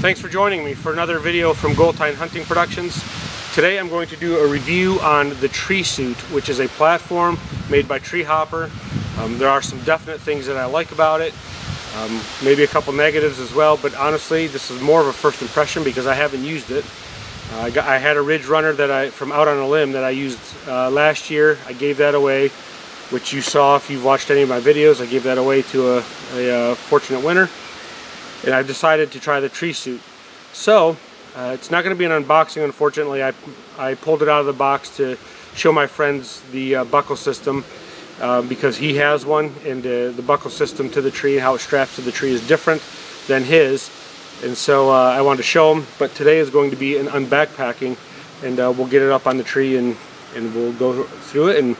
Thanks for joining me for another video from Goltine Hunting Productions. Today I'm going to do a review on the Tree Suit, which is a platform made by Tree Hopper. Um, there are some definite things that I like about it, um, maybe a couple negatives as well, but honestly this is more of a first impression because I haven't used it. Uh, I, got, I, had a Ridge Runner that I from out on a limb that I used uh, last year. I gave that away, which you saw if you've watched any of my videos. I gave that away to a, a, a uh, fortunate winner and I've decided to try the tree suit. So, uh, it's not going to be an unboxing unfortunately. I, I pulled it out of the box to show my friends the uh, buckle system uh, because he has one and the buckle system to the tree how it straps to the tree is different than his. And so uh, I wanted to show him, but today is going to be an unbackpacking and uh, we'll get it up on the tree and, and we'll go through it and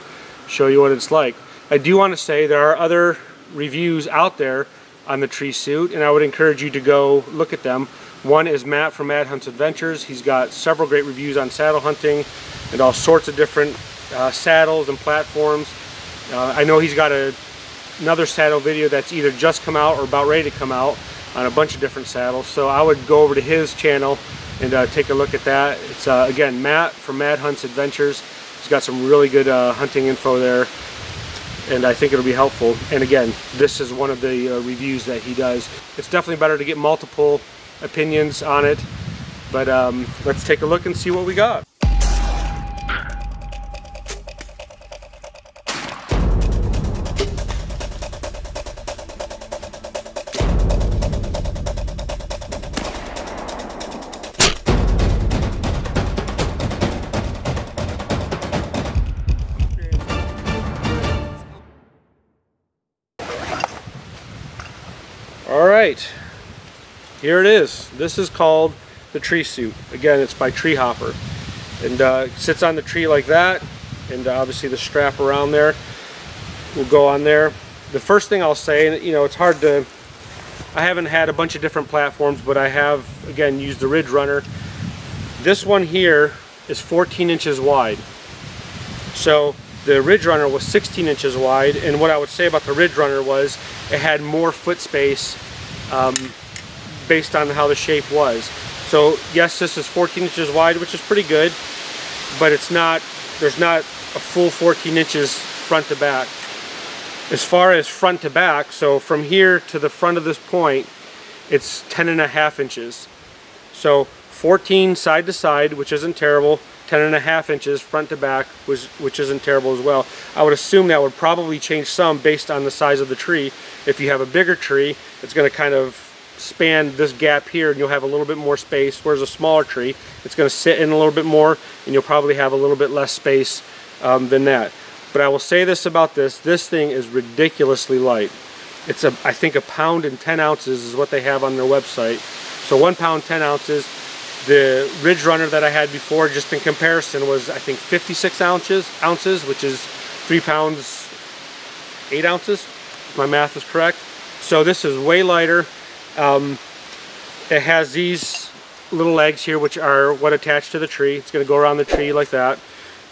show you what it's like. I do want to say there are other reviews out there on the tree suit and I would encourage you to go look at them. One is Matt from Mad Hunts Adventures. He's got several great reviews on saddle hunting and all sorts of different uh, saddles and platforms. Uh, I know he's got a, another saddle video that's either just come out or about ready to come out on a bunch of different saddles. So I would go over to his channel and uh, take a look at that. It's uh, again Matt from Mad Hunts Adventures. He's got some really good uh, hunting info there and I think it'll be helpful. And again, this is one of the uh, reviews that he does. It's definitely better to get multiple opinions on it, but um, let's take a look and see what we got. Right, here it is. This is called the tree suit. Again, it's by Tree Hopper. And uh, sits on the tree like that. And uh, obviously the strap around there will go on there. The first thing I'll say, you know, it's hard to, I haven't had a bunch of different platforms, but I have, again, used the Ridge Runner. This one here is 14 inches wide. So the Ridge Runner was 16 inches wide, and what I would say about the Ridge Runner was it had more foot space um, based on how the shape was. So yes, this is 14 inches wide, which is pretty good, but it's not, there's not a full 14 inches front to back. As far as front to back, so from here to the front of this point, it's 10 and a half inches. So 14 side to side, which isn't terrible, 10 and a half inches front to back, which, which isn't terrible as well. I would assume that would probably change some based on the size of the tree. If you have a bigger tree, it's going to kind of span this gap here and you'll have a little bit more space, whereas a smaller tree, it's going to sit in a little bit more and you'll probably have a little bit less space um, than that. But I will say this about this, this thing is ridiculously light. It's, a, I think, a pound and 10 ounces is what they have on their website. So one pound, 10 ounces, the Ridge Runner that I had before, just in comparison, was I think 56 ounces, ounces, which is three pounds, eight ounces, if my math is correct. So this is way lighter. Um, it has these little legs here, which are what attach to the tree. It's going to go around the tree like that.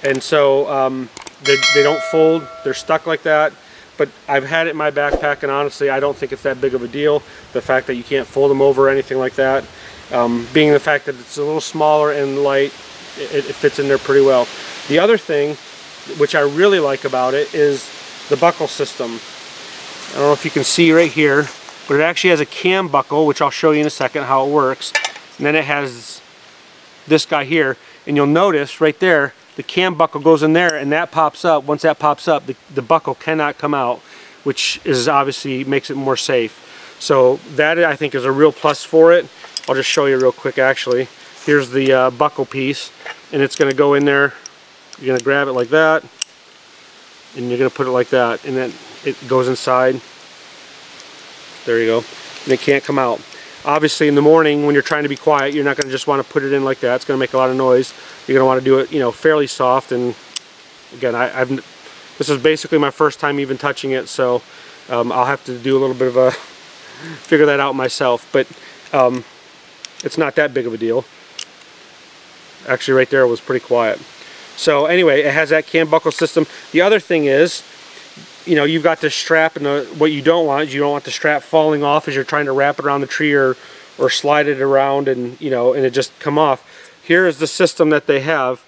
And so um, they, they don't fold. They're stuck like that. But I've had it in my backpack, and honestly, I don't think it's that big of a deal. The fact that you can't fold them over or anything like that. Um, being the fact that it's a little smaller and light, it, it fits in there pretty well. The other thing, which I really like about it, is the buckle system. I don't know if you can see right here, but it actually has a cam buckle, which I'll show you in a second how it works. And then it has this guy here, and you'll notice right there, the cam buckle goes in there and that pops up. Once that pops up, the, the buckle cannot come out, which is obviously makes it more safe. So that I think is a real plus for it. I'll just show you real quick actually. Here's the uh, buckle piece and it's going to go in there. You're going to grab it like that and you're going to put it like that and then it goes inside. There you go. And it can't come out. Obviously in the morning when you're trying to be quiet you're not going to just want to put it in like that. It's going to make a lot of noise. You're going to want to do it you know fairly soft and again I, have this is basically my first time even touching it so um, I'll have to do a little bit of a figure that out myself but um, it's not that big of a deal. Actually right there was pretty quiet. So anyway, it has that cam buckle system. The other thing is, you know, you've got the strap and the, what you don't want is you don't want the strap falling off as you're trying to wrap it around the tree or, or slide it around and you know and it just come off. Here is the system that they have.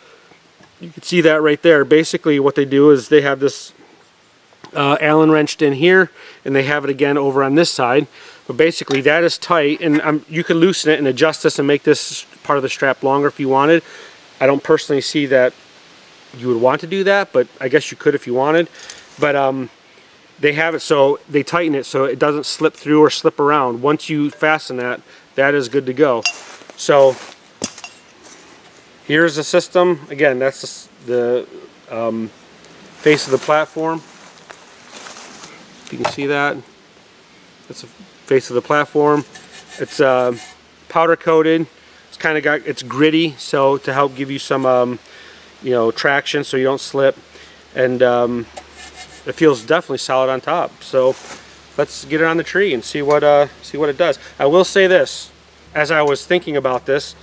You can see that right there. Basically what they do is they have this uh, Allen wrenched in here and they have it again over on this side. But basically that is tight and um, you can loosen it and adjust this and make this part of the strap longer if you wanted. I don't personally see that you would want to do that, but I guess you could if you wanted. But um, they have it so they tighten it so it doesn't slip through or slip around. Once you fasten that, that is good to go. So here's the system. Again, that's the, um, face of the platform. You can see that. That's the face of the platform. It's uh, powder coated. It's kind of got, it's gritty, so to help give you some, um, you know, traction so you don't slip. And um, it feels definitely solid on top. So let's get it on the tree and see what uh, see what it does. I will say this, as I was thinking about this,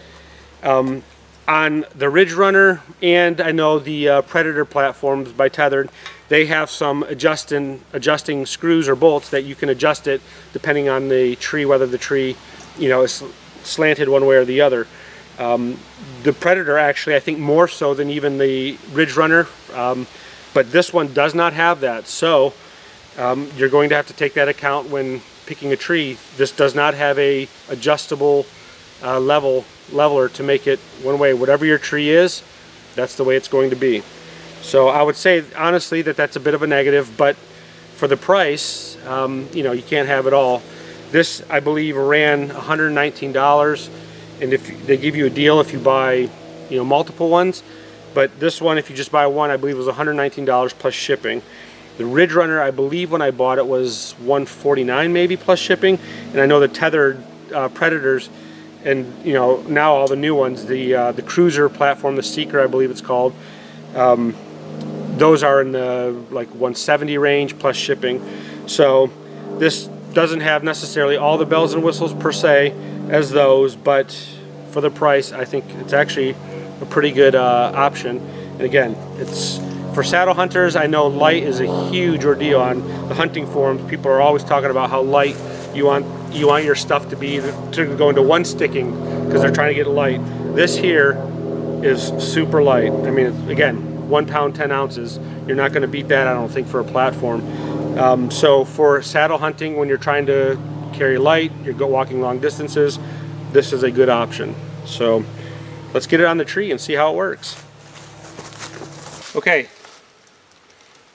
um, on the Ridge Runner and I know the uh, Predator platforms by Tethered, they have some adjusting adjusting screws or bolts that you can adjust it depending on the tree, whether the tree, you know, is slanted one way or the other. Um, the Predator actually, I think more so than even the Ridge Runner. Um, but this one does not have that. So um, you're going to have to take that account when picking a tree. This does not have a adjustable uh, level leveler to make it one way. Whatever your tree is, that's the way it's going to be. So I would say honestly that that's a bit of a negative, but for the price, um, you know, you can't have it all. This, I believe, ran $119, and if they give you a deal if you buy, you know, multiple ones, but this one, if you just buy one, I believe was $119 plus shipping. The Ridge Runner, I believe when I bought it was 149 maybe plus shipping. And I know the tethered uh, Predators and you know now all the new ones, the uh, the Cruzr platform, the Seeker I believe it's called, um, those are in the like 170 range plus shipping. So this doesn't have necessarily all the bells and whistles per se as those, but for the price, I think it's actually a pretty good uh, option. And again, it's for saddle hunters. I know light is a huge ordeal on the hunting forums. People are always talking about how light you want you want your stuff to be to go into one sticking because they're trying to get light. This here is super light. I mean, again, one pound, 10 ounces. You're not going to beat that, I don't think, for a platform. Um, so for saddle hunting, when you're trying to carry light, you're walking long distances, this is a good option. So let's get it on the tree and see how it works. Okay,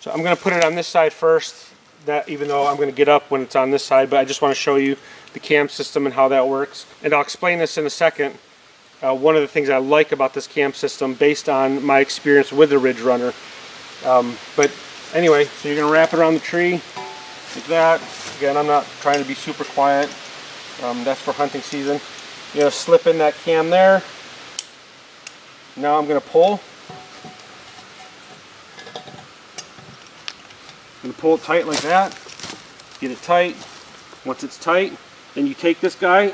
so I'm going to put it on this side first, that even though I'm going to get up when it's on this side, but I just want to show you the cam system and how that works. And I'll explain this in a second. Uh, one of the things I like about this cam system based on my experience with the Ridge Runner. Um, but anyway, so you're going to wrap it around the tree like that. Again, I'm not trying to be super quiet. Um, that's for hunting season. You're going to slip in that cam there. Now I'm going to pull. I'm going to pull it tight like that. Get it tight. Once it's tight, then you take this guy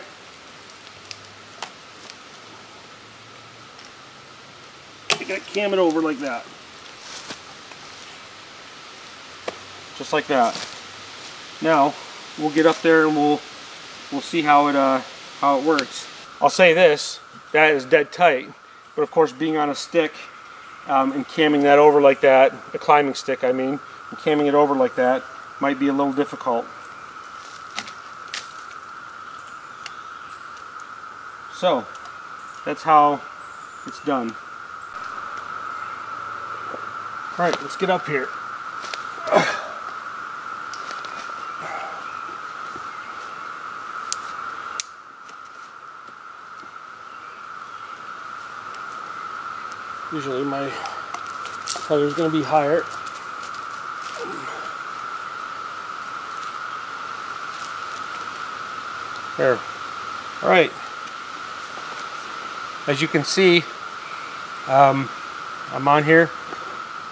you gotta cam it over like that. Just like that. Now, we'll get up there and we'll we'll see how it uh, how it works. I'll say this, that is dead tight. But of course, being on a stick um, and camming that over like that, a climbing stick, I mean, and camming it over like that might be a little difficult. So, that's how it's done. Alright, let's get up here. Usually my tether is going to be higher. There. All right. As you can see, um, I'm on here.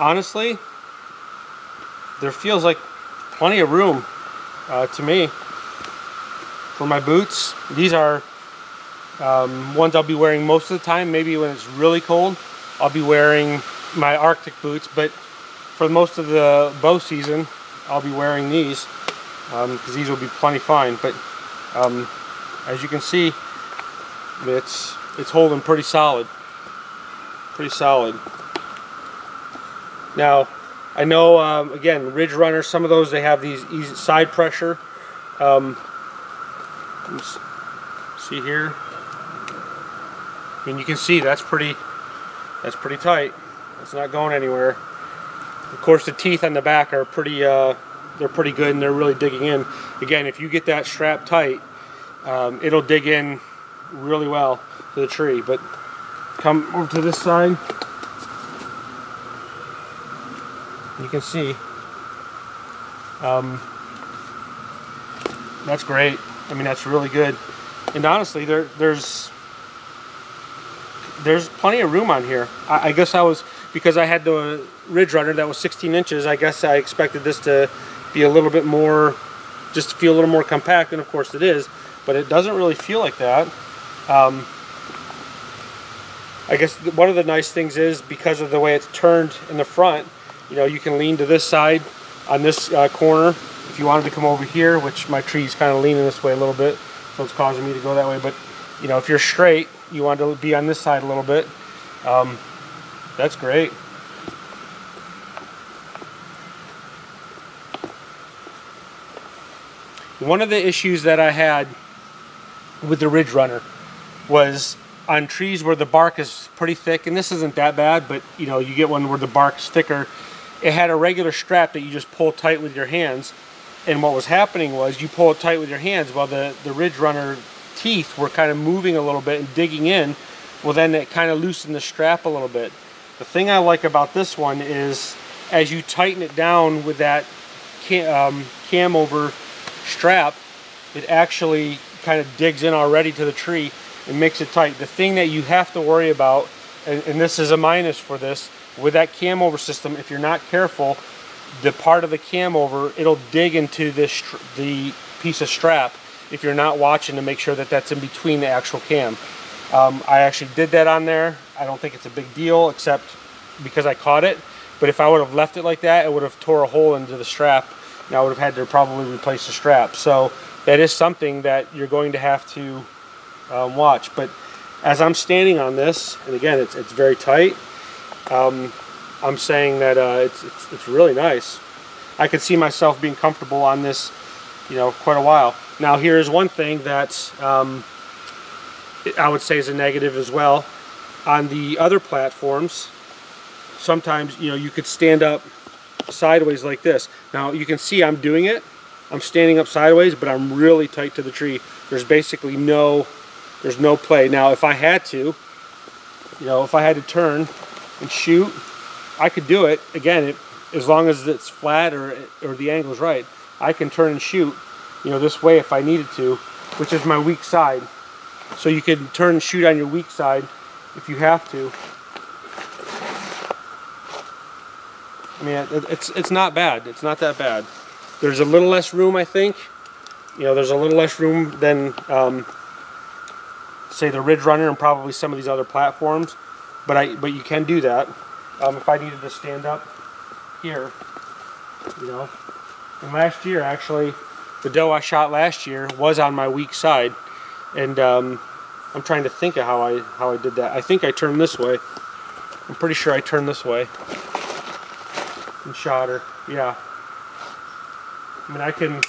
Honestly, there feels like plenty of room uh, to me for my boots. These are um, ones I'll be wearing most of the time. Maybe when it's really cold. I'll be wearing my Arctic boots, but for most of the bow season, I'll be wearing these because um, these will be plenty fine. But um, as you can see, it's it's holding pretty solid. Pretty solid. Now, I know, um, again, Ridge Runner, some of those, they have these easy side pressure. Um, see here? I mean, you can see that's pretty, that's pretty tight. It's not going anywhere. Of course, the teeth on the back are pretty, uh, they're pretty good and they're really digging in. Again, if you get that strap tight, um, it'll dig in really well to the tree. But come over to this side, you can see um, that's great. I mean, that's really good. And honestly, there there's there's plenty of room on here. I, I, guess I was because I had the Ridge Runner that was 16 inches. I guess I expected this to be a little bit more, just feel a little more compact, and of course it is. But it doesn't really feel like that. Um, I guess one of the nice things is because of the way it's turned in the front, you know, you can lean to this side on this uh, corner if you wanted to come over here, which my tree's kind of leaning this way a little bit, so it's causing me to go that way. But, you know, if you're straight, you want to be on this side a little bit, um, that's great. One of the issues that I had with the Ridge Runner was on trees where the bark is pretty thick, and this isn't that bad, but you know, you get one where the bark's thicker. It had a regular strap that you just pull tight with your hands, and what was happening was you pull it tight with your hands while the, the Ridge Runner teeth were kind of moving a little bit and digging in. Well, then it kind of loosened the strap a little bit. The thing I like about this one is as you tighten it down with that cam, um, cam over strap, it actually kind of digs in already to the tree and makes it tight. The thing that you have to worry about, and, and this is a minus for this, with that cam over system, if you're not careful, the part of the cam over, it'll dig into this the piece of strap if you're not watching to make sure that that's in between the actual cam. Um, I actually did that on there. I don't think it's a big deal except because I caught it. But if I would have left it like that, it would have tore a hole into the strap. And I would have had to probably replace the strap. So that is something that you're going to have to um, watch. But as I'm standing on this, and again, it's, it's very tight, um, I'm saying that uh, it's, it's, it's really nice. I could see myself being comfortable on this, you know, quite a while. Now, here is one thing that um, I would say is a negative as well. On the other platforms, sometimes, you know, you could stand up sideways like this. Now, you can see I'm doing it. I'm standing up sideways, but I'm really tight to the tree. There's basically no there's no play. Now, if I had to, you know, if I had to turn and shoot, I could do it. Again, it, as long as it's flat or, or the angle's right, I can turn and shoot, you know, this way if I needed to, which is my weak side. So you can turn and shoot on your weak side if you have to. I mean, it's, it's not bad. It's not that bad. There's a little less room, I think. You know, there's a little less room than um, say the Ridge Runner and probably some of these other platforms. But I but you can do that. Um, if I needed to stand up here, you know. And last year, actually, the doe I shot last year was on my weak side, and um, I'm trying to think of how I how I did that. I think I turned this way. I'm pretty sure I turned this way and shot her. Yeah. I mean, I can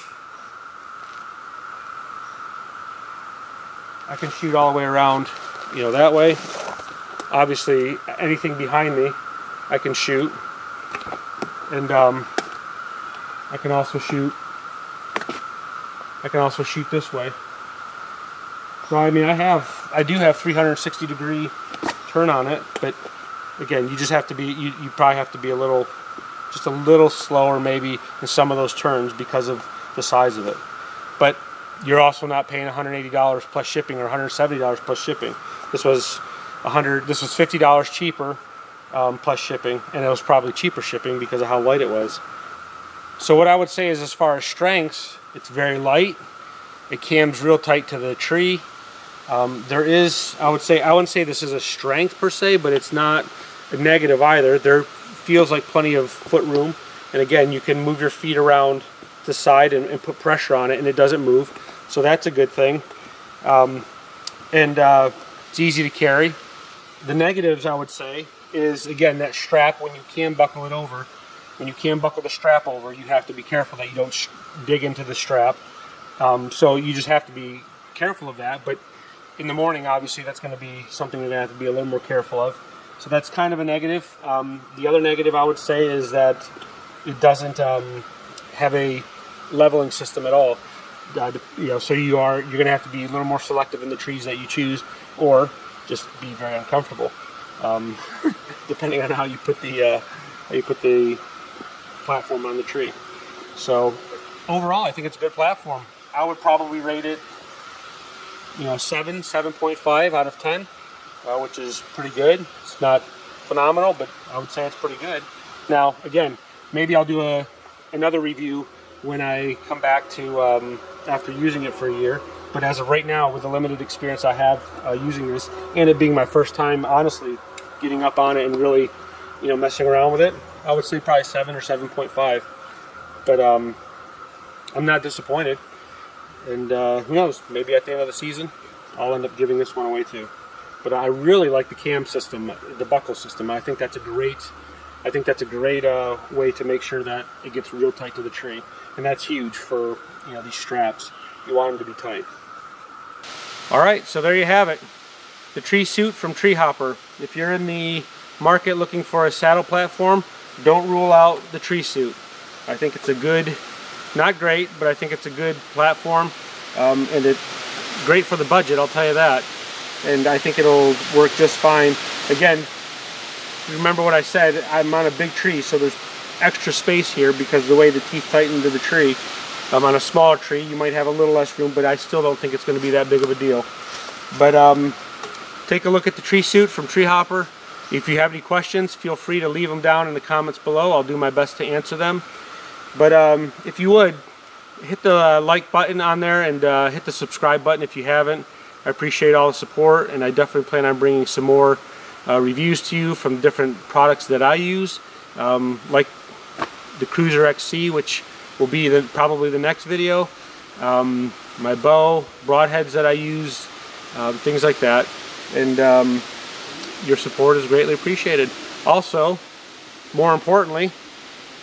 I can shoot all the way around, you know, that way. Obviously, anything behind me, I can shoot. And um, I can also shoot, I can also shoot this way. So, I mean, I have, I do have 360 degree turn on it, but again, you just have to be, you, you probably have to be a little, just a little slower maybe in some of those turns because of the size of it. But you're also not paying $180 plus shipping or $170 plus shipping. This was 100. This was $50 cheaper um, plus shipping, and it was probably cheaper shipping because of how light it was. So what I would say is, as far as strengths, it's very light. It cams real tight to the tree. Um, there is, I would say, I wouldn't say this is a strength per se, but it's not a negative either. There feels like plenty of foot room, and again, you can move your feet around the side and, and put pressure on it, and it doesn't move. So that's a good thing. Um, and uh, it's easy to carry. The negatives, I would say, is again that strap when you can buckle it over. When you can buckle the strap over, you have to be careful that you don't dig into the strap. Um, so you just have to be careful of that. But in the morning, obviously, that's going to be something you're going to have to be a little more careful of. So that's kind of a negative. Um, the other negative I would say is that it doesn't um, have a leveling system at all. Uh, you know, so you are you're going to have to be a little more selective in the trees that you choose, or just be very uncomfortable, um, depending on how you put the uh, how you put the platform on the tree. So overall, I think it's a good platform. I would probably rate it, you know, seven, seven point five out of ten uh, which is pretty good. It's not phenomenal, but I would say it's pretty good. Now, again, maybe I'll do a another review when I come back to um, after using it for a year. But as of right now, with the limited experience I have uh, using this, and it being my first time, honestly, getting up on it and really, you know, messing around with it, I would say probably seven or seven point five. But um, I'm not disappointed. And uh, who knows? Maybe at the end of the season, I'll end up giving this one away too. But I really like the cam system, the buckle system. I think that's a great, I think that's a great uh, way to make sure that it gets real tight to the tree, and that's huge for you know these straps. You want them to be tight. All right, so there you have it, the tree suit from Tree Hopper. If you're in the market looking for a saddle platform, don't rule out the tree suit. I think it's a good, not great, but I think it's a good platform, um, and it's great for the budget. I'll tell you that and I think it'll work just fine. Again, remember what I said, I'm on a big tree, so there's extra space here because the way the teeth tighten to the tree. Um, on a smaller tree, you might have a little less room, but I still don't think it's going to be that big of a deal. But um, take a look at the tree suit from Tree Hopper. If you have any questions, feel free to leave them down in the comments below. I'll do my best to answer them. But um, if you would, hit the uh, like button on there and uh, hit the subscribe button if you haven't. I appreciate all the support and I definitely plan on bringing some more uh, reviews to you from different products that I use um, like the Cruzr XC which will be the, probably the next video. Um, my bow, broadheads that I use uh, things like that. And um, your support is greatly appreciated. Also more importantly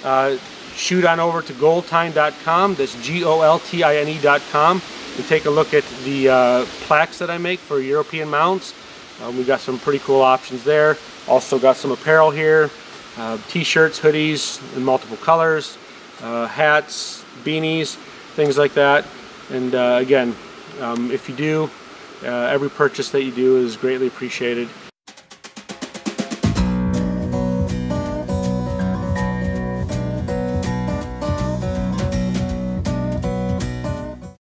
uh, shoot on over to goltine.com that's G-O-L-T-I-N-E.com and take a look at the uh, plaques that I make for European mounts. Um, we got some pretty cool options there. Also got some apparel here, uh, t-shirts, hoodies in multiple colors, uh, hats, beanies, things like that. And uh, again, um, if you do, uh, every purchase that you do is greatly appreciated.